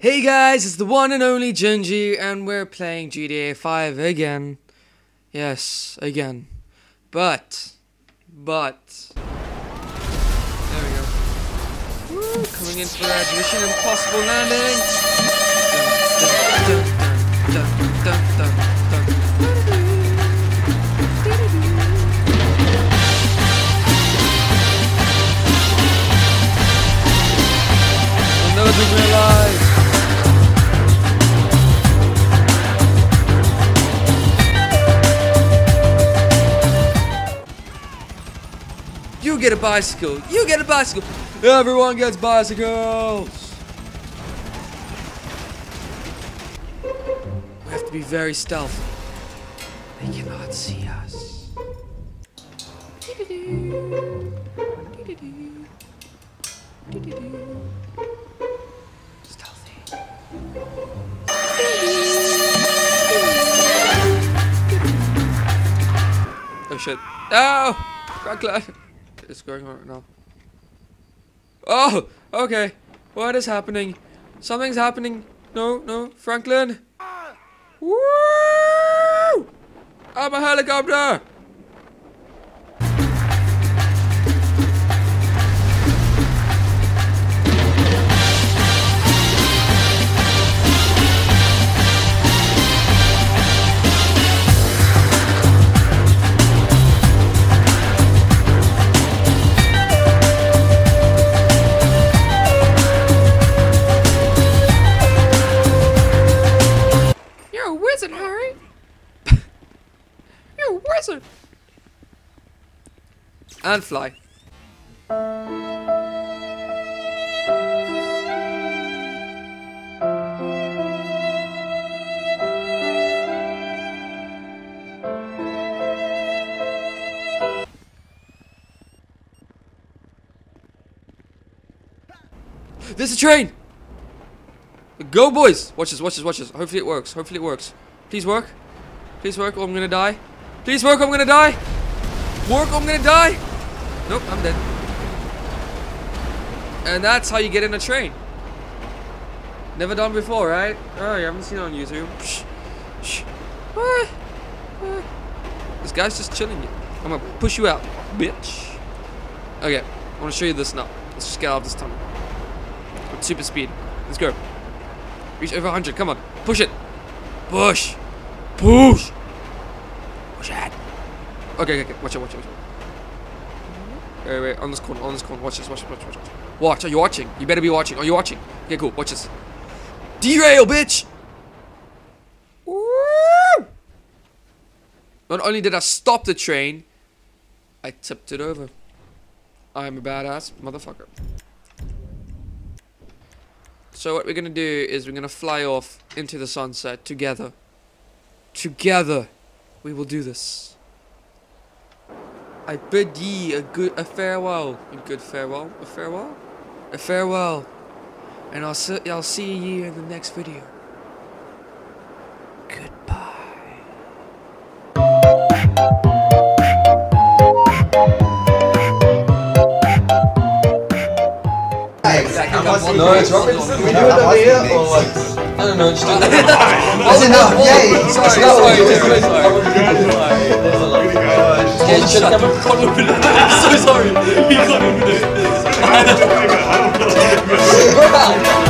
Hey guys, it's the one and only Genji, and we're playing GTA 5 again. Yes, again. But, but, there we go. Woo, coming in for a Mission Impossible landing. You get a bicycle. You get a bicycle. Everyone gets bicycles. We have to be very stealthy. They cannot see us. Stealthy. Oh shit. Oh, no! Franklin! Is going on right now? Oh! Okay. What is happening? Something's happening. No, no. Franklin! Ah! Woo! I'm a helicopter! Wizard, Harry! You're a wizard! And fly. There's a train! Go, boys! Watch this, watch this, watch this. Hopefully it works. Hopefully it works. Please work. Please work or I'm gonna die. Please work or I'm gonna die. Work or I'm gonna die. Nope, I'm dead. And that's how you get in a train. Never done before, right? Oh, you haven't seen it on YouTube. Shh. Shh. Ah. Ah. This guy's just chilling. I'm gonna push you out, bitch. Okay, I wanna show you this now. Let's just get out of this tunnel. With super speed. Let's go. Reach over 100. Come on. Push it. Push. Push. Push it. Okay, okay, okay. Watch it, watch it, watch it. Wait, wait. On this corner, on this corner. Watch this, watch, this, watch, this, watch, watch. Watch. Are you watching? You better be watching. Are you watching? Okay, cool. Watch this. Derail, bitch! Woo! Not only did I stop the train, I tipped it over. I'm a badass motherfucker. So what we're gonna do is we're gonna fly off into the sunset together. Together, we will do this. I bid ye a good a farewell, a good farewell, a farewell, a farewell, and I'll see I'll see ye in the next video. Goodbye. No, it's Robinson. We do it over here or like. I don't know. Just do That's enough, yay! Sorry, sorry, sorry, sorry. Yeah, shut up. I'm so sorry. He can't even do it. Go back.